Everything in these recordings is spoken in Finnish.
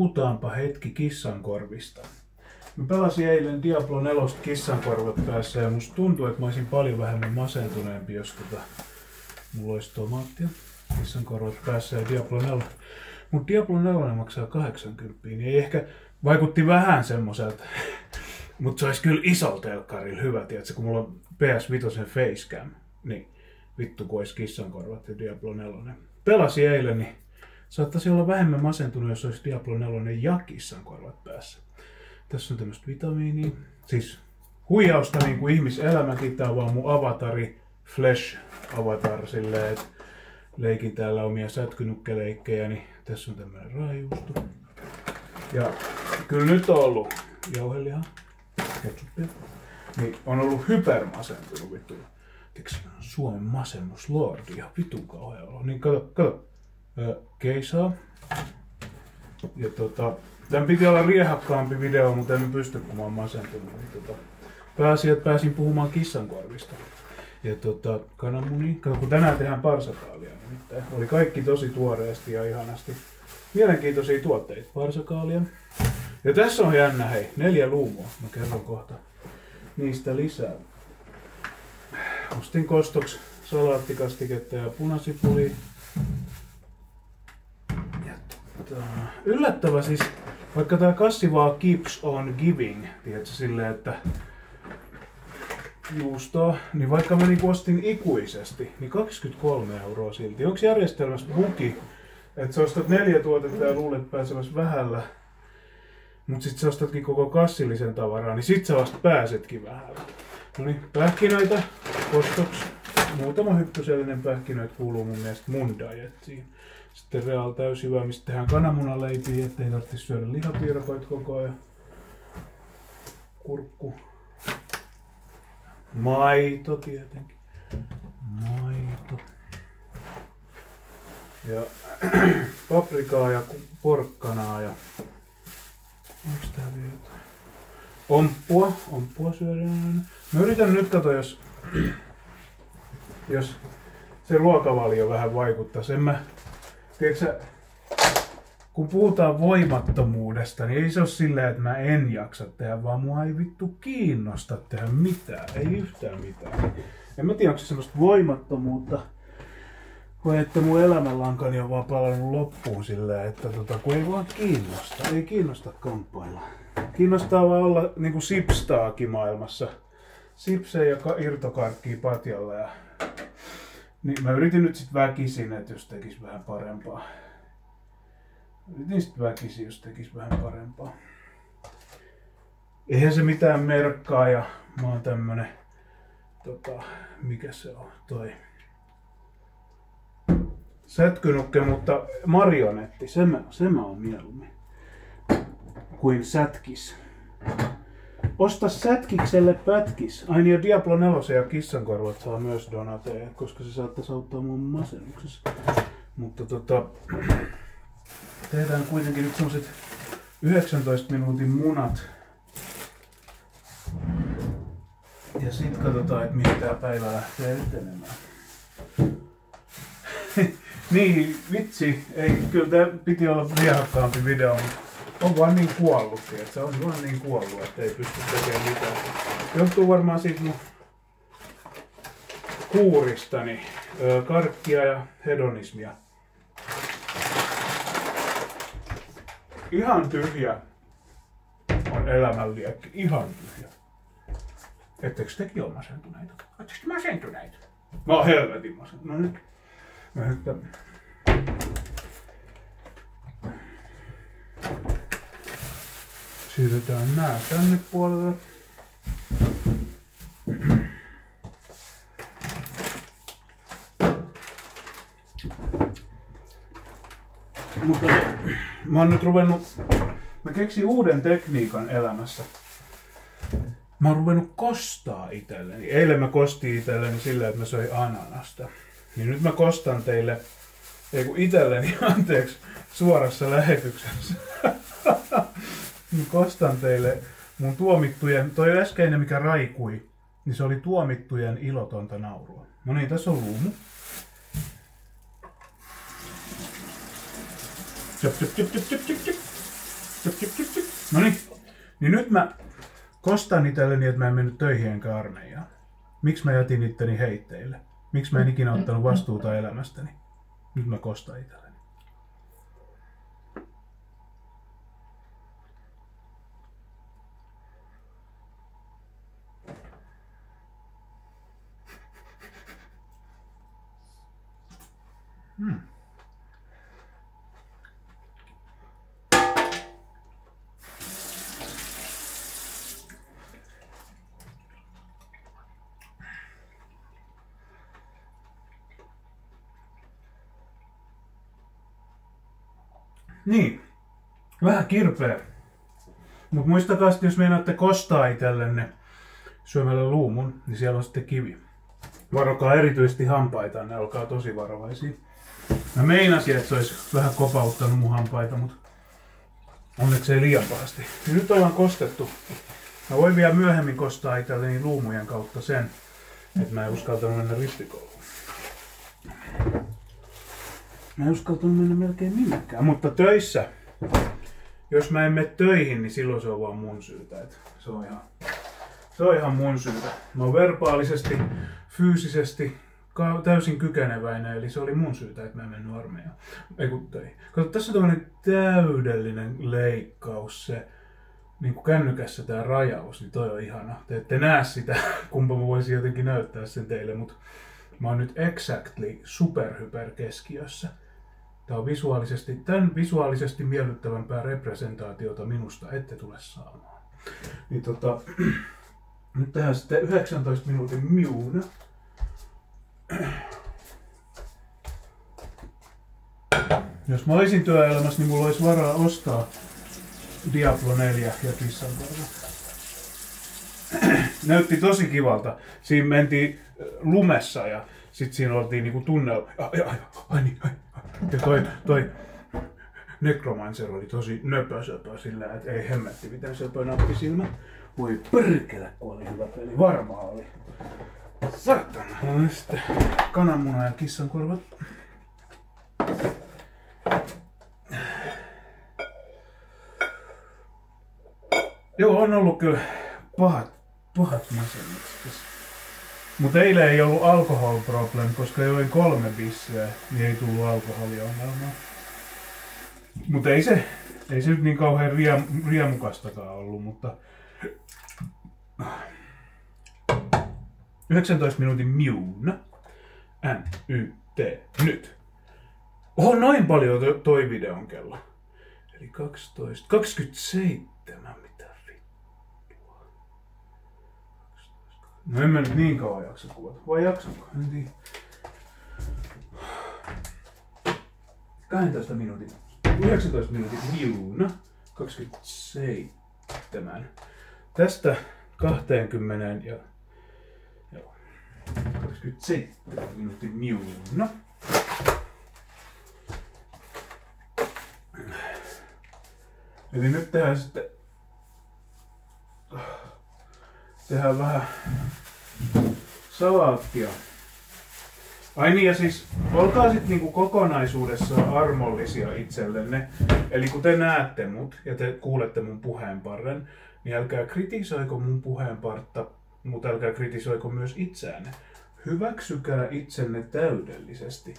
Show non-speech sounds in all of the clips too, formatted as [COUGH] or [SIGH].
Puhutaanpa hetki kissankorvista. Mä pelasin eilen Diablo 4 kissankorvat päässä ja musta tuntuu, että mä olisin paljon vähemmän masentuneempi, jos tota, mulla olisi tomaattia, kissankorvat päässä ja Diablo 4. Mutta Diablo 4 maksaa 80, niin ei ehkä vaikutti vähän semmoiselta. [LAUGHS] Mutta se olisi kyllä isolta telkkarilla hyvä, tiedätkö, kun mulla on PS5 Facecam, niin vittu kun olisi kissankorvat ja Diablo 4. Pelasi eilen, niin saattaisi olla vähemmän masentunut, jos olisi Diablo 4 ja kissankorvat päässä. Tässä on tämmöistä vitamiinia, siis huijausta niin kuin ihmiselämäkin, tää on vaan mun avatari, Flash avatar silleen, että leikin täällä omia sätkynukkeleikkejä, niin tässä on tämmöinen raajuusto. Ja kyllä nyt on ollut jauhelihaa, ketsuppia, niin on ollut hypermasentunut vittu. Suomen masennuslordi ja vitun kauhea olo. Niin kato, kato. Keisaa. Ja tota, tämän piti olla riehakkaampi video, mutta en pysty, kun mä oon masentunut. Niin tota, pääsin, että pääsin puhumaan kissankorvista. Ja tota, kananmuni. Kun tänään tehdään parsakaalia, nimittäin oli kaikki tosi tuoreesti ja ihanasti. Mielenkiintoisia tuotteita. Parsakaalia. Ja tässä on jännä, hei, neljä luumua. Mä kerron kohta niistä lisää. Ostin kostoksi salaattikastiketta ja punasipuli. Tota, yllättävä siis, vaikka tää kassi vaan keeps on giving, tiedätkö, silleen, että juustoa, niin vaikka mä niinku ostin ikuisesti, niin 23 euroa silti. Onko järjestelmässä buki, että sä ostat neljä tuotetta ja luulet pääsevässä vähällä, mutta sitten sä ostatkin koko kassillisen tavaraa, niin sit sä vasta pääsetkin vähällä. No niin, pähkinöitä ostoksi. Muutama hyppysellinen pähkinöitä kuuluu mun mielestä mun diettiin. Sitten Real täysjyvä, mistä tehdään kananmunaleipiä, ettei tarvitsisi syödä lihapiirakoita koko ajan. Kurkku. Maito tietenkin. Maito. Ja [CLEARS THROAT] paprikaa ja porkkanaa ja... Onks tää vielä jotain? Omppua. Omppua syödään. Mä yritän nyt katsoa, jos... [CLEARS THROAT] Jos se ruokavalio vähän vaikuttaa. En mä... Tiedätkö kun puhutaan voimattomuudesta, niin ei se ole silleen, että mä en jaksa tehdä, vaan mua ei vittu kiinnosta tehdä mitään. Ei yhtään mitään. En mä tiedä, onko se semmoista voimattomuutta, vai että mun elämänlankani on vaan palannut loppuun silleen, että tota, kun ei vaan kiinnosta. Ei kiinnosta kamppailla. Kiinnostaa vaan olla niinku sipstaakin maailmassa. Sipsejä ja ka- irtokarkkia patjalla ja niin mä yritin nyt sit väkisin, että jos tekis vähän parempaa. Yritin sit väkisin, jos tekis vähän parempaa. Eihän se mitään merkkaa ja mä oon tämmönen, tota, mikä se on, toi sätkynukke, mutta marionetti, se mä, se mä oon mieluummin kuin sätkis. Osta sätkikselle pätkis. Ai niin, Diablo 4 ja kissankorvat saa myös donateja, koska se saattaisi auttaa mun masennuksessa. Mutta tota, tehdään kuitenkin nyt semmoset 19 minuutin munat. Ja sit katsotaan, että mihin tää päivä lähtee etenemään. [LAUGHS] niin, vitsi. Ei, kyllä tää piti olla riehakkaampi video, mutta on vaan niin kuollut, että se on vaan niin kuollut, että ei pysty tekemään mitään. Johtuu varmaan siitä mun kuuristani, karkkia ja hedonismia. Ihan tyhjä on elämänliekki, ihan tyhjä. Ettekö tekin ole masentuneita? Oletteko te masentuneita? Mä oon helvetin masentunut. No nyt. Mä hyppään. Siirretään nää tänne puolelle. Mutta mä oon nyt ruvennut, mä keksin uuden tekniikan elämässä. Mä oon ruvennut kostaa itselleni. Eilen mä kostin itselleni sillä, että mä söin ananasta. Niin nyt mä kostan teille, ei kun itselleni, [LAUGHS] anteeksi, suorassa lähetyksessä. [LAUGHS] Mä kostan teille mun tuomittujen, toi äskeinen mikä raikui, niin se oli tuomittujen ilotonta naurua. No niin, tässä on luumu. No niin. Niin nyt mä kostan itselleni, että mä en mennyt töihin enkä armeijaan. Miksi mä jätin itteni heitteille? Miksi mä en ikinä ottanut vastuuta elämästäni? Nyt mä kostan itselleni. Hmm. Niin. Vähän kirpeä. Mutta muistakaa sitten, jos meinaatte kostaa itsellenne syömällä luumun, niin siellä on sitten kivi. Varokaa erityisesti hampaita, ne olkaa tosi varovaisia. Mä meinasin, että se olisi vähän kopauttanut mun hampaita, mutta onneksi ei liian pahasti. Ja nyt ollaan kostettu. Mä voin vielä myöhemmin kostaa itselleni luumujen kautta sen, että mä en uskaltanut mennä rippikouluun. Mä en uskaltanut mennä melkein minnekään, mutta töissä, jos mä en mene töihin, niin silloin se on vaan mun syytä. Et se, on ihan, se on ihan mun syytä. Mä oon verbaalisesti, fyysisesti täysin kykeneväinen, eli se oli mun syytä, että mä en mennyt armeijaan. Ei kun töihin. Kato, tässä on täydellinen leikkaus, se niin kuin kännykässä tämä rajaus, niin toi on ihana. Te ette näe sitä, [LAUGHS] kumpa mä voisin jotenkin näyttää sen teille, mutta mä oon nyt exactly superhyper keskiössä. Tämä on visuaalisesti, tämän visuaalisesti miellyttävämpää representaatiota minusta ette tule saamaan. Niin tota, [CLEARS THROAT] nyt tehdään sitten 19 minuutin miuna. [CLEARS THROAT] Jos mä olisin työelämässä, niin mulla olisi varaa ostaa Diablo 4 ja kissankorva. [CLEARS THROAT] Näytti tosi kivalta. Siinä mentiin lumessa ja sitten siinä oltiin niinku tunnelma. Ai, ai, ai, niin, ai, ja toi, toi Necromancer oli tosi nöpösöpö sillä, että ei hemmetti miten söpö nappisilmä. Voi perkele, kun oli hyvä peli. Varmaan oli. Saatana. No sitten kananmuna ja kissan korvat. Joo, on ollut kyllä pahat, pahat masennukset. Mutta eilen ei ollut alkohol problem, koska join kolme bisseä, niin ei tullut alkoholiongelmaa. Mutta ei se, ei se nyt niin kauhean riemukastakaan ollut, mutta 19 minuutin miuna. N, Y, T, nyt. Oho, noin paljon to, toi videon kello. Eli 12, 27, No en mä nyt niin kauan jaksa kuvata. Vai jaksanko? En tiedä. 12 minuutin. 19 minuutin viuna. 27. Tästä 20 ja joo, 27 minuutin miuna. Eli nyt tehdään sitten tehdään vähän salaattia. Ai niin, ja siis olkaa sitten niinku kokonaisuudessa armollisia itsellenne. Eli kun te näette mut ja te kuulette mun puheenparren, niin älkää kritisoiko mun puheenpartta, mutta älkää kritisoiko myös itseänne. Hyväksykää itsenne täydellisesti.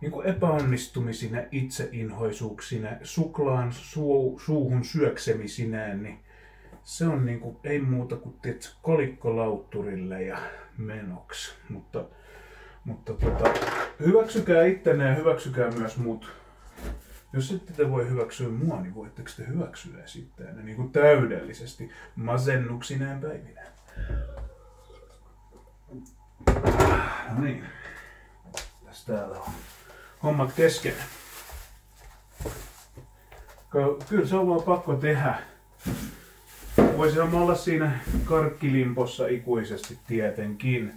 Niin kuin epäonnistumisine, itseinhoisuuksine, suklaan suu, suuhun syöksemisineen, niin se on niinku, ei muuta kuin tiedät, kolikkolautturille ja menoksi. Mutta, mutta tota, hyväksykää ittenne ja hyväksykää myös muut. Jos ette te voi hyväksyä mua, niin voitteko te hyväksyä sitten niin kuin täydellisesti masennuksineen päivinä. No niin. Tässä täällä on hommat kesken. Kyllä se on vaan pakko tehdä voisihan olla siinä karkkilimpossa ikuisesti tietenkin.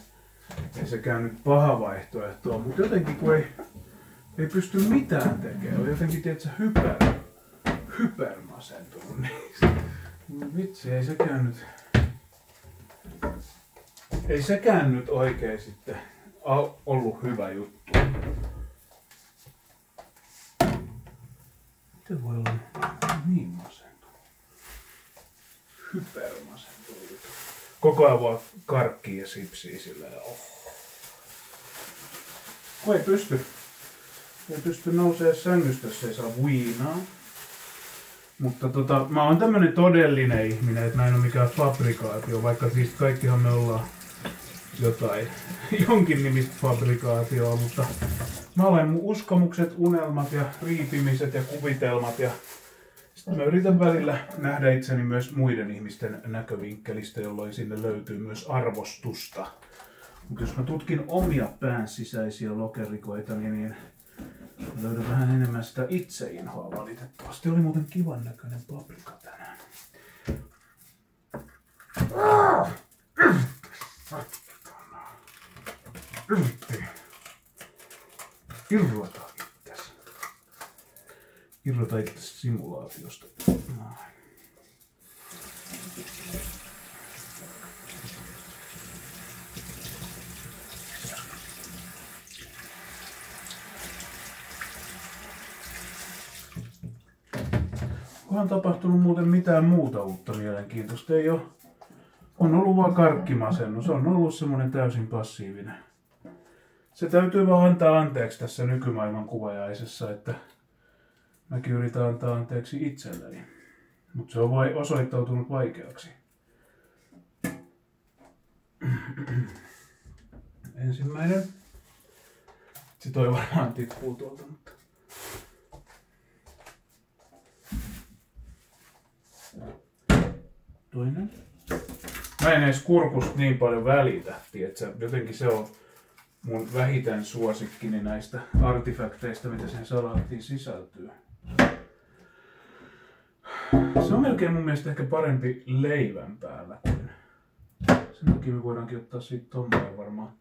Ei sekään nyt paha vaihtoehto mutta jotenkin kun ei, ei pysty mitään tekemään, on jotenkin tietysti hyper, hypermasentunut, niin vitsi, ei sekään nyt, ei sekään nyt oikein sitten ollut hyvä juttu. Miten voi olla niin masentunut? Koko ajan vaan karkkii ja sipsii silleen. Oh. Kun ei pysty. Ei pysty nousee sängystä, jos ei saa viinaa. Mutta tota, mä oon tämmönen todellinen ihminen, että mä en ole mikään fabrikaatio, vaikka siis kaikkihan me ollaan jotain, [LAUGHS] jonkin nimistä fabrikaatioa, mutta mä olen mun uskomukset, unelmat ja riipimiset ja kuvitelmat ja mä yritän välillä nähdä itseni myös muiden ihmisten näkövinkkelistä, jolloin sinne löytyy myös arvostusta. Mutta jos mä tutkin omia pään sisäisiä lokerikoita, niin löydän vähän enemmän sitä itseinhoa valitettavasti. Oli muuten kivan näköinen paprika tänään. Irrota. Irrota itse simulaatiosta. Onkohan tapahtunut muuten mitään muuta uutta mielenkiintoista? Ei ole. On ollut vaan karkkimasennus. On ollut semmoinen täysin passiivinen. Se täytyy vaan antaa anteeksi tässä nykymaailman kuvajaisessa, että mäkin yritän antaa anteeksi itselleni. Mutta se on vai osoittautunut vaikeaksi. Ensimmäinen. Se toi varmaan tippuu tuolta, mutta... Toinen. Mä en edes kurkusta niin paljon välitä, tietsä. Jotenkin se on mun vähiten suosikkini näistä artefakteista, mitä sen salaattiin sisältyy. Se on melkein mun mielestä ehkä parempi leivän päällä kuin... Sen takia me voidaankin ottaa siitä tommoja varmaan.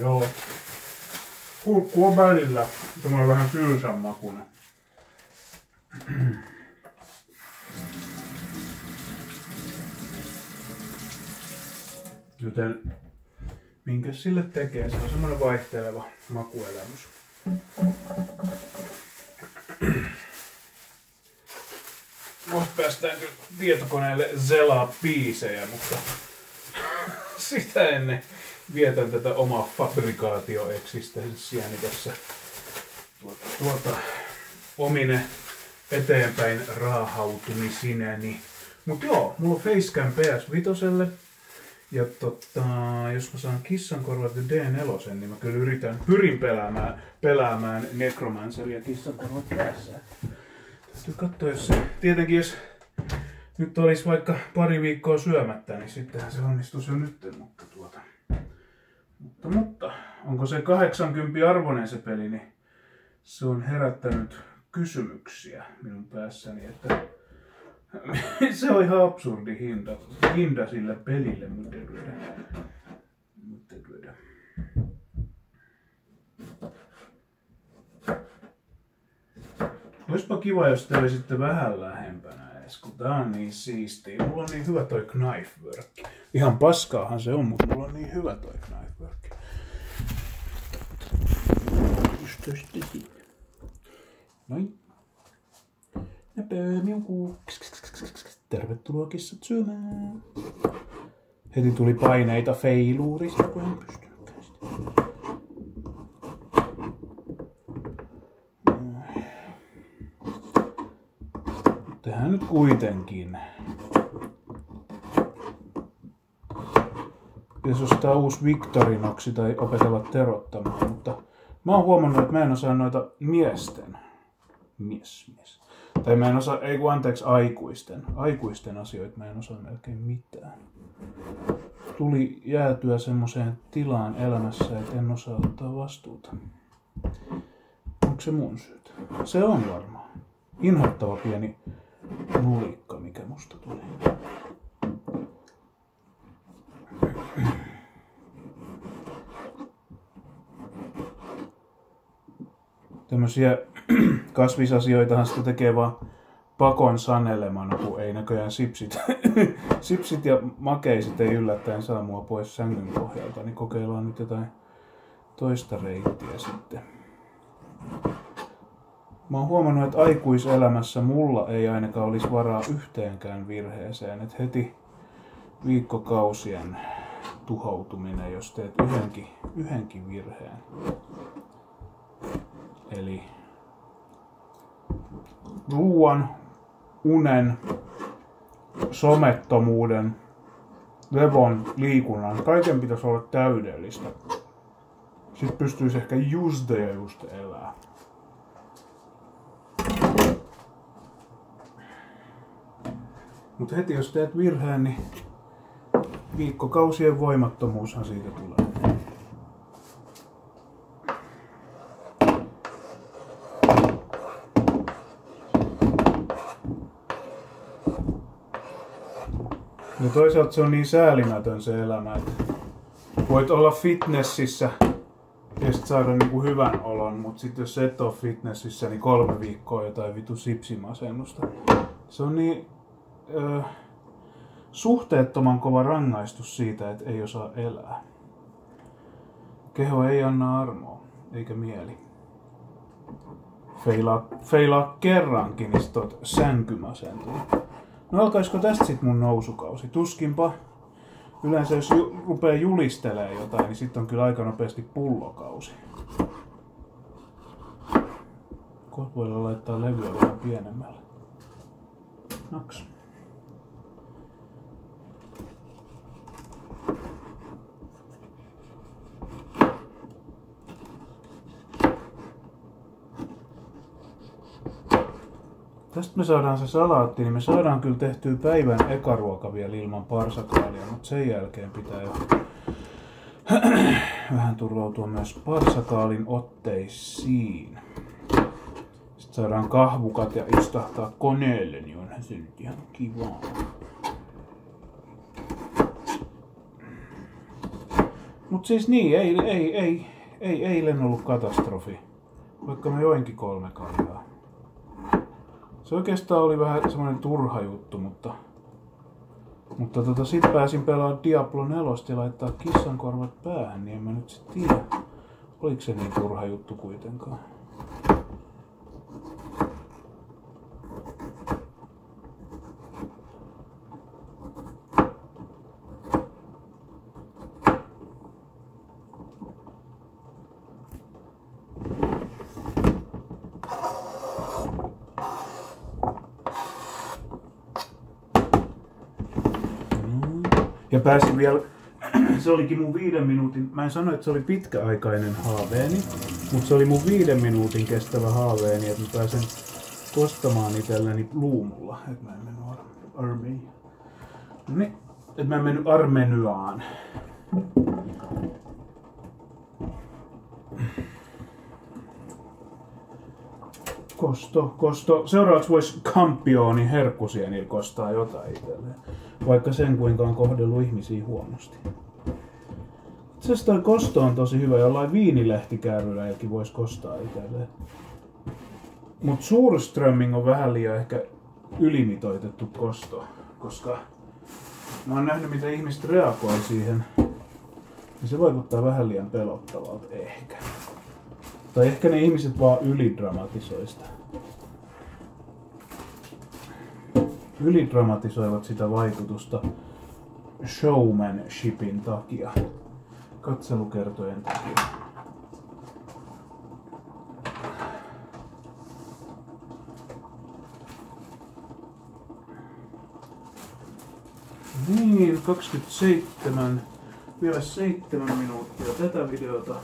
Joo. Kurkku on välillä semmoinen vähän tylsän makuinen. Joten minkä sille tekee? Se on semmoinen vaihteleva makuelämys. Voisi päästään kyllä tietokoneelle zelaa biisejä, mutta [LAUGHS] sitä ennen vietän tätä omaa fabrikaatioeksistenssiäni tässä tuota, tuota, omine eteenpäin raahautumisineni. Mut joo, mulla on Facecam PS5. Ja tota, jos mä saan kissan korvat D4, niin mä kyllä yritän, pyrin peläämään, peläämään Necromanceria kissan korvat päässä. Täytyy katsoa, jos se, tietenkin jos nyt olisi vaikka pari viikkoa syömättä, niin sittenhän se onnistuisi jo nyt, mutta tuota. Mutta, mutta onko se 80 arvoinen se peli, niin se on herättänyt kysymyksiä minun päässäni, että [LAUGHS] se on ihan absurdi hinta, hinta sille pelille, mutta lyödä. Mutta lyödä. Olisipa kiva, jos te olisitte vähän lähempänä edes, kun tää on niin siistiä. Mulla on niin hyvä toi knife work. Ihan paskaahan se on, mutta mulla on niin hyvä toi knife work. Just tosta siinä. Noin. Näpö, miuku. Tervetuloa kissat syömään. Heti tuli paineita feiluurista, kun en pystynytkään sitä. Tehdään nyt kuitenkin. Pitäisi ostaa uusi Victorinoksi tai opetella terottamaan, mutta mä oon huomannut, että mä en osaa noita miesten. Mies, mies. Tai mä en osaa, ei kun anteeksi, aikuisten. Aikuisten asioita mä en osaa melkein mitään. Tuli jäätyä semmoiseen tilaan elämässä, että en osaa ottaa vastuuta. Onko se mun syytä? Se on varmaan. Inhottava pieni nulikka, mikä musta tuli. Tämmöisiä kasvisasioitahan sitä tekee vaan pakon sanelemana, kun ei näköjään sipsit, [LAUGHS] sipsit ja makeisit ei yllättäen saa mua pois sängyn pohjalta, niin kokeillaan nyt jotain toista reittiä sitten. Mä oon huomannut, että aikuiselämässä mulla ei ainakaan olisi varaa yhteenkään virheeseen, että heti viikkokausien tuhoutuminen, jos teet yhdenkin, yhdenkin virheen. Eli ruoan, unen, somettomuuden, levon, liikunnan, kaiken pitäisi olla täydellistä. Sitten pystyisi ehkä just ja just elää. Mutta heti jos teet virheen, niin viikkokausien voimattomuushan siitä tulee. Ja toisaalta se on niin säälimätön se elämä, että voit olla fitnessissä ja sit saada niinku hyvän olon, mutta sitten jos et ole fitnessissä, niin kolme viikkoa jotain vitu sipsimasennusta. Se on niin ö, suhteettoman kova rangaistus siitä, että ei osaa elää. Keho ei anna armoa, eikä mieli. Feilaa, feilaa kerrankin, niin sit oot sänkymasentunut. No alkaisiko tästä sitten mun nousukausi? Tuskinpa. Yleensä jos rupeaa julistelemaan jotain, niin sitten on kyllä aika nopeasti pullokausi. Kohta voidaan laittaa levyä vähän pienemmälle. Naks. Tästä me saadaan se salaatti, niin me saadaan kyllä tehtyä päivän ekaruoka vielä ilman parsakaalia, mutta sen jälkeen pitää jo [CLEARS THROAT] vähän turvautua myös parsakaalin otteisiin. Sitten saadaan kahvukat ja istahtaa koneelle, niin onhan se nyt ihan kivaa. Mut siis niin, ei, ei, ei, ei eilen ollut katastrofi. Vaikka mä joinkin kolme kaljaa. Se oikeastaan oli vähän semmoinen turha juttu, mutta, mutta tota, sit pääsin pelaamaan Diablo 4 ja laittaa kissan korvat päähän, niin en mä nyt sit tiedä, oliko se niin turha juttu kuitenkaan. Ja pääsin vielä, [CLEARS THROAT] se olikin mun viiden minuutin, mä en sano, että se oli pitkäaikainen haaveeni, mutta se oli mun viiden minuutin kestävä haaveeni, että mä pääsen kostamaan itselleni luumulla, että mä en mennyt ar- armeihin. No niin, että mä en mennyt Armenyaan. Kosto, kosto. Seuraavaksi voisi kampiooni herkkusienillä kostaa jotain itselleen. Vaikka sen kuinka on kohdellut ihmisiä huonosti. Itse asiassa toi kosto on tosi hyvä. Jollain viinilehtikääryläjäkin voisi kostaa itselleen. Mut Surströmming on vähän liian ehkä ylimitoitettu kosto. Koska mä oon nähnyt miten ihmiset reagoi siihen. Niin se vaikuttaa vähän liian pelottavalta ehkä. Tai ehkä ne ihmiset vaan ylidramatisoi sitä. Ylidramatisoivat sitä vaikutusta showmanshipin takia. Katselukertojen takia. Niin, 27, vielä 7 minuuttia tätä videota.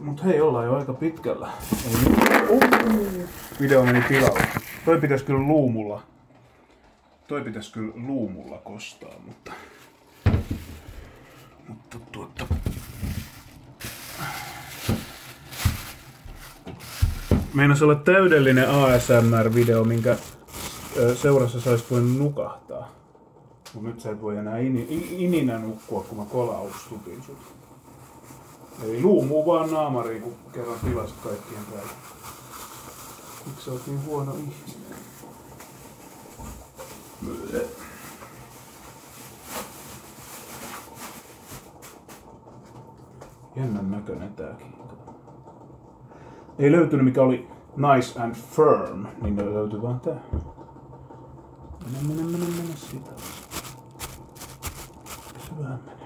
Mut hei, ollaan jo aika pitkällä. Ei. Uh, video meni pilalle. Toi pitäis kyllä luumulla. Toi pitäis kyllä luumulla kostaa, mutta... Mutta tuota... Meinas olla täydellinen ASMR-video, minkä seurassa sais voinut nukahtaa. Mut nyt sä et voi enää ini, i- ininä nukkua, kun mä kolaustupin sut. Eli luumuu vaan naamariin, kun kerran pilasit kaikkien päivän. Miksi sä oot niin huono ihminen? Jännän näköinen tääkin. Ei löytynyt mikä oli nice and firm, niin löytyi vaan tää. Mene, mene, mene, mene siitä. Se vähän menee.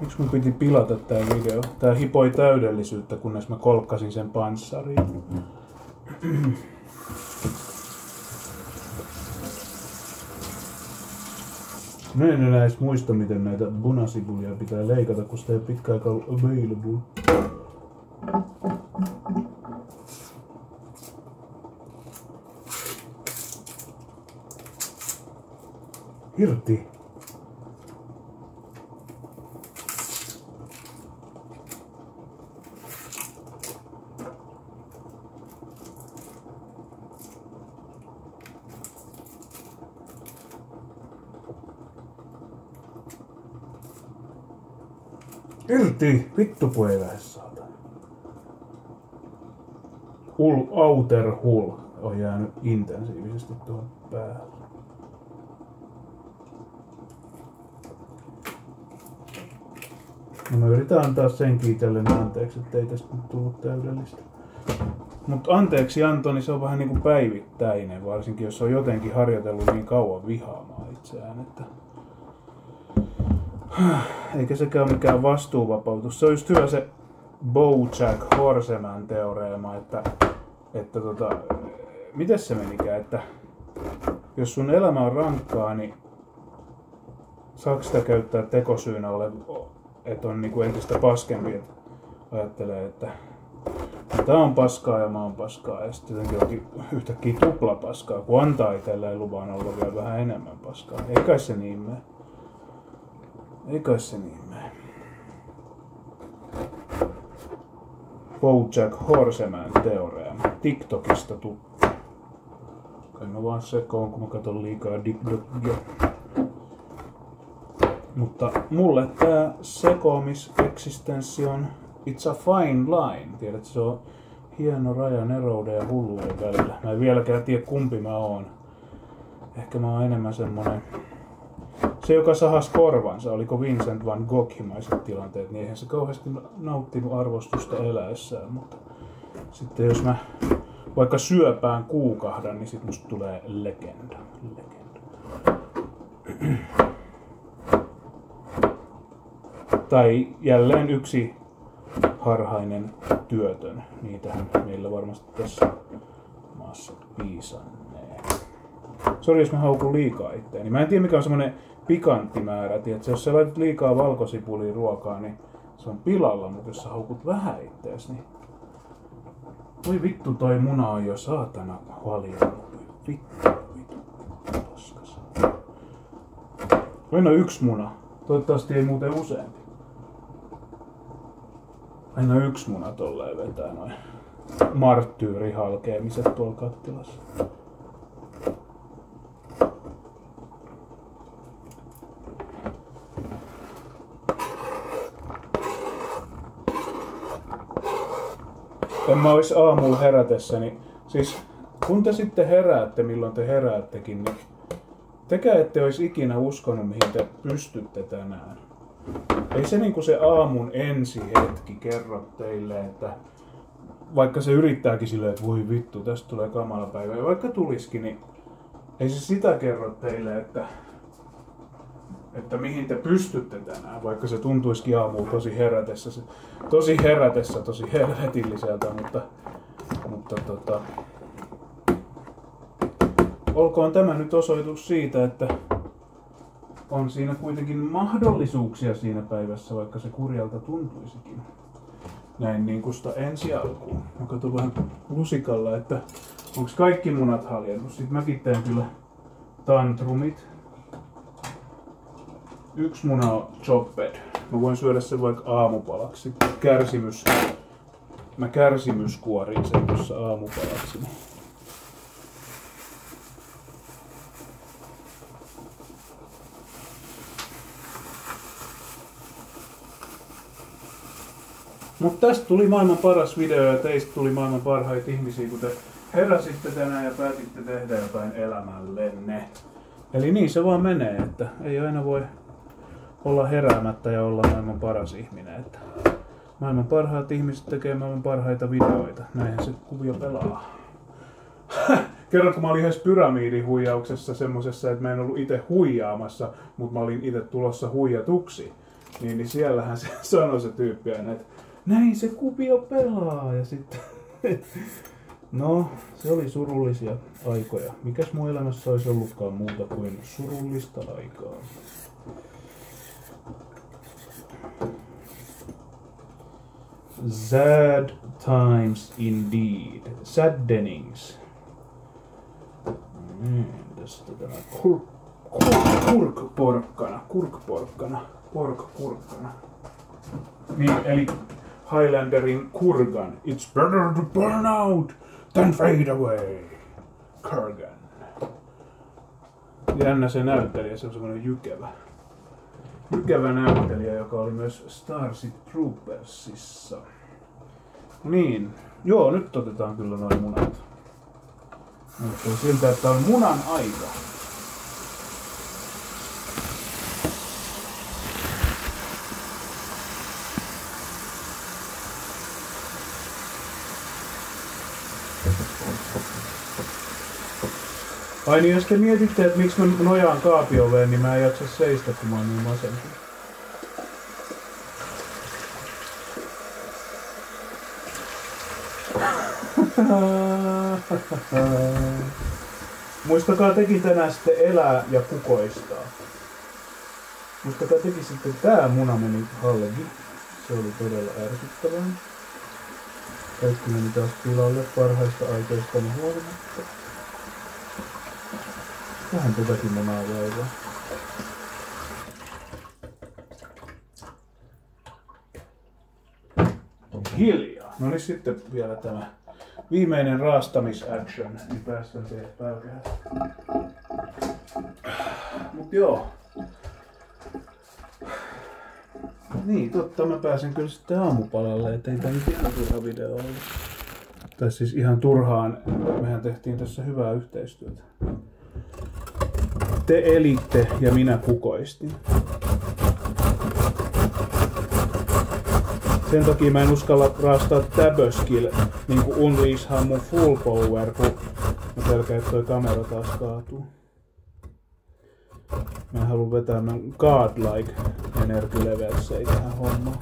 Miksi mun piti pilata tää video? Tää hipoi täydellisyyttä, kunnes mä kolkkasin sen panssariin. [CLEARS THROAT] Mä en enää edes muista, miten näitä punasipulia pitää leikata, kun sitä ei ole pitkä ollut available. Irti! Vittu kun ei lähde saatana. Hull, outer hull on jäänyt intensiivisesti tuohon päälle. No mä yritän antaa sen kiitellen anteeksi, että ei tästä nyt tullut täydellistä. Mutta anteeksi Antoni, se on vähän niin kuin päivittäinen, varsinkin jos on jotenkin harjoitellut niin kauan vihaamaan itseään, että [SIGHS] eikä sekään mikään vastuuvapautus. Se on just hyvä se Bojack Horseman teoreema, että, että tota, miten se menikään, että jos sun elämä on rankkaa, niin saako sitä käyttää tekosyynä ole, että on niin kuin entistä paskempi, että ajattelee, että tämä on paskaa ja mä oon paskaa ja sitten jotenkin onkin yhtäkkiä tupla paskaa, kun antaa itselleen luvan olla vielä vähän enemmän paskaa. Ei kai se niin mene. Ei kai se niin mene. Bojack Horseman teoreema. TikTokista tuttu. Kai mä vaan sekoon, kun mä katson liikaa TikTokia. Mutta mulle tää sekoamiseksistenssi on It's a fine line. Tiedät, se on hieno raja nerouden ja hulluuden välillä. Mä en vieläkään tiedä kumpi mä oon. Ehkä mä oon enemmän semmonen... Se, joka sahas korvansa, oliko Vincent van Goghimaiset tilanteet, niin eihän se kauheasti nauttinut arvostusta eläessään, mutta sitten jos mä vaikka syöpään kuukahdan, niin sit musta tulee legenda. legenda. Tai jälleen yksi harhainen työtön. Niitähän meillä varmasti tässä maassa piisannee. Sori, jos mä haukun liikaa itseäni. Mä en tiedä, mikä on semmonen pikantti määrä. Tiedätkö, jos sä laitat liikaa valkosipulia ruokaa, niin se on pilalla, mutta jos sä haukut vähän ittees, niin... Voi vittu, toi muna on jo saatana valjannut. Vittu, vittu, paskas. Aina yksi muna. Toivottavasti ei muuten useampi. Aina yksi muna tolleen vetää noin marttyyrihalkeamiset tuolla kattilassa. Mä ois aamulla herätessäni. Siis kun te sitten heräätte, milloin te heräättekin, niin tekää ette olisi ikinä uskonut, mihin te pystytte tänään. Ei se niinku se aamun ensi hetki kerro teille, että vaikka se yrittääkin silleen, että voi vittu, tästä tulee kamala päivä. Ja vaikka tulisikin, niin ei se sitä kerro teille, että, että mihin te pystytte tänään, vaikka se tuntuisikin aamulla tosi herätessä, tosi herätessä, tosi helvetilliseltä, mutta, mutta tota, olkoon tämä nyt osoitus siitä, että on siinä kuitenkin mahdollisuuksia siinä päivässä, vaikka se kurjalta tuntuisikin. Näin niin kuin sitä ensi alkuun. Mä katson vähän lusikalla, että onko kaikki munat haljennut. Sitten mäkin teen kyllä tantrumit. Yksi muna on chopped. Mä voin syödä sen vaikka aamupalaksi. Kärsimys. Mä kärsimyskuorin sen tuossa aamupalaksi. Mutta tästä tuli maailman paras video ja teistä tuli maailman parhaita ihmisiä, kun te heräsitte tänään ja päätitte tehdä jotain elämällenne. Eli niin se vaan menee, että ei aina voi olla heräämättä ja olla maailman paras ihminen. Että maailman parhaat ihmiset tekee maailman parhaita videoita. Näinhän se kuvio pelaa. [LAUGHS] Kerran kun mä olin yhdessä pyramidihuijauksessa semmosessa, että mä en ollut itse huijaamassa, mutta mä olin itse tulossa huijatuksi. Niin, niin siellähän se [LAUGHS] sanoi se tyyppi aina, että näin se kuvio pelaa. Ja sitten, [LAUGHS] no, se oli surullisia aikoja. Mikäs mun elämässä olisi ollutkaan muuta kuin surullista aikaa. Sad times indeed. Saddenings. Mm, tästä tämä kur, kur, kurkporkkana, kurkporkkana, porkporkkana. Niin, eli Highlanderin kurgan. It's better to burn out than fade away. Kurgan. Jännä se näyttelijä, se on semmoinen jykevä. Jykevä näyttelijä, joka oli myös Starship Troopersissa. Niin, joo, nyt otetaan kyllä noin munat. Näyttää siltä, että on munan aika. Ai niin, jos te mietitte, että miksi mä nojaan kaapioveen, niin mä en jaksa seistä, kun mä oon niin masentunut. [LAUGHS] Muistakaa tekin tänään sitten elää ja kukoistaa. Muistakaa teki sitten tää muna meni halki. Se oli todella ärsyttävää. Kaikki meni taas pilalle parhaista aikoista huolimatta. Vähän tätäkin munaa vaivaa. Hiljaa. No niin sitten vielä tämä viimeinen raastamisaction, niin päästään siihen pälkähästä. Mut joo. Niin, totta, mä pääsen kyllä sitten aamupalalle, ettei tää nyt ihan turha video ollut. Tai siis ihan turhaan, mehän tehtiin tässä hyvää yhteistyötä. Te elitte ja minä kukoistin. Sen takia mä en uskalla raastaa täböskill niin kuin unleashaa mun full power, kun mä pelkään, että toi kamera taas kaatuu. Mä haluan vetää mä godlike energy tähän hommaan.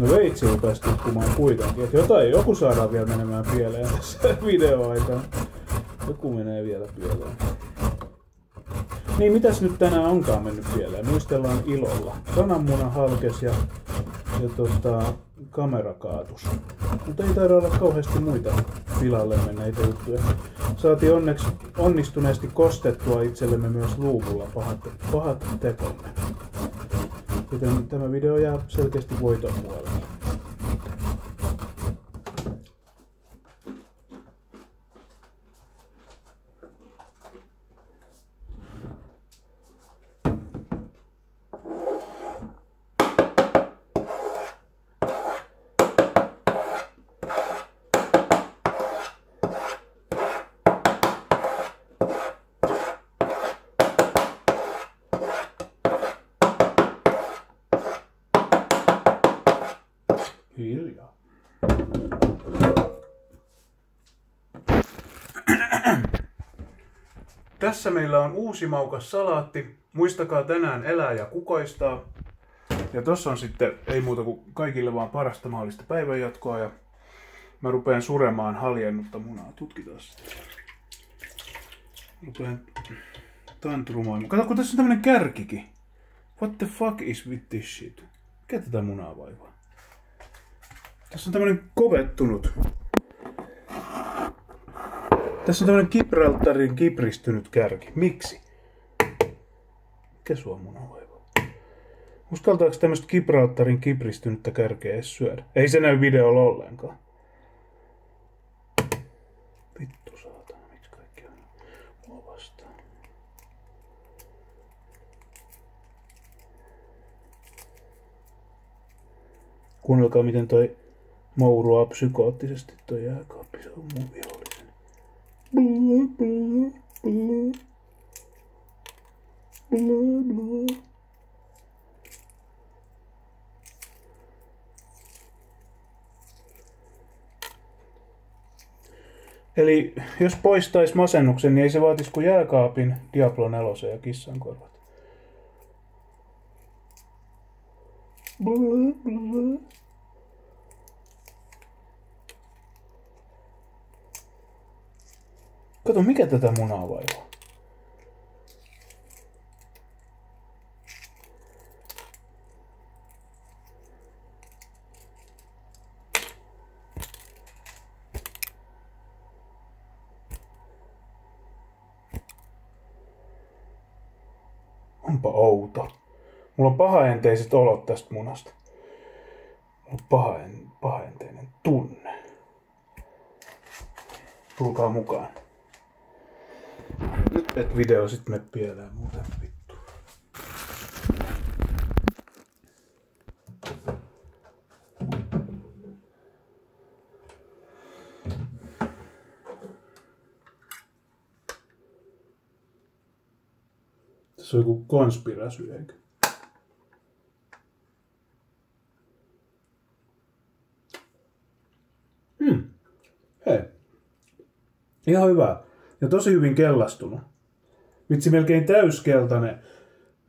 No veitsi rupesi tippumaan kuitenkin, että jotain, joku saadaan vielä menemään pieleen tässä [LAUGHS] videoaikana. Joku menee vielä pieleen. Niin, mitäs nyt tänään onkaan mennyt pieleen? Muistellaan ilolla. Kananmuna halkes ja, ja tota, kamera kaatus. Mutta ei taida olla kauheasti muita pilalle menneitä juttuja. Saatiin onneksi onnistuneesti kostettua itsellemme myös luukulla pahat, pahat tekomme. Joten tämä video jää selkeästi voiton puolelle. Hiljaa. Tässä meillä on uusi maukas salaatti. Muistakaa tänään elää ja kukoistaa. Ja tossa on sitten ei muuta kuin kaikille vaan parasta mahdollista päivänjatkoa. Ja mä rupean suremaan haljennutta munaa. Tutkitaan sitä. Rupean tantrumoimaan. Kato, kun tässä on tämmönen kärkikin. What the fuck is with this shit? Mikä tätä munaa vaivaa? Tässä on tämmönen kovettunut. Tässä on tämmönen Gibraltarin kipristynyt kärki. Miksi? Mikä sua vaivaa? Uskaltaako tämmöstä Gibraltarin kipristynyttä kärkeä edes syödä? Ei se näy videolla ollenkaan. Vittu saatana, miksi kaikki on mua vastaan. Kuunnelkaa miten toi mouruaa psykoottisesti toi jääkaappi. Se on mun vihollinen. Blah, blah, blah. Blah, blah. Eli jos poistaisi masennuksen, niin ei se vaatisi kuin jääkaapin, Diablo 4 ja kissan korvat. Kato, mikä tätä munaa vaivaa? Onpa outo. Mulla on pahaenteiset olot tästä munasta. Mulla on pahaen, pahaenteinen tunne. Tulkaa mukaan. Nyt et video sit me pieleen muuten vittu. Tässä on joku konspirasy, eikö? Hmm. Hei. Ihan hyvä. Ja tosi hyvin kellastunut. Vitsi melkein täyskeltainen.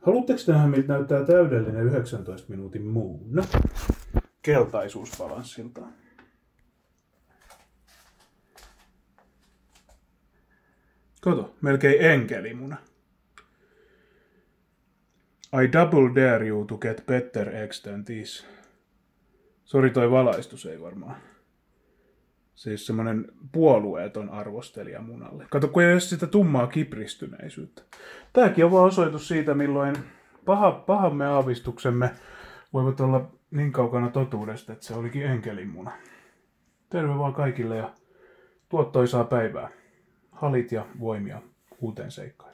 Haluatteko nähdä, miltä näyttää täydellinen 19 minuutin muuna? Keltaisuusbalanssiltaan. Kato, melkein enkelimuna. I double dare you to get better eggs than this. Sori, toi valaistus ei varmaan. Siis semmonen puolueeton arvostelija munalle. Kato, kun ei ole sitä tummaa kipristyneisyyttä. Tääkin on vaan osoitus siitä, milloin paha, pahamme aavistuksemme voivat olla niin kaukana totuudesta, että se olikin enkelimuna. Terve vaan kaikille ja tuottoisaa päivää. Halit ja voimia uuteen seikkailuun.